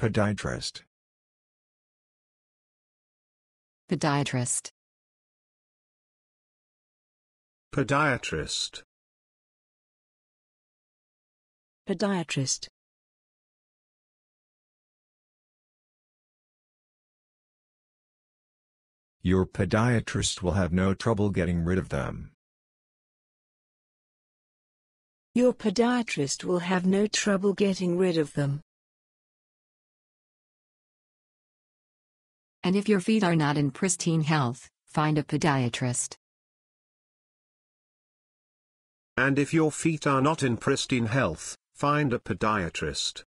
Podiatrist. Podiatrist. Podiatrist. Podiatrist. Your podiatrist will have no trouble getting rid of them. Your podiatrist will have no trouble getting rid of them. And if your feet are not in pristine health, find a podiatrist. And if your feet are not in pristine health, find a podiatrist.